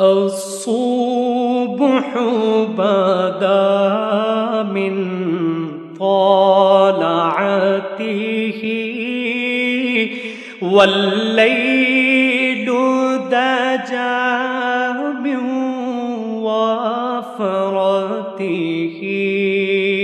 الصبح بدا من طالعته والليل دجا من وفرته.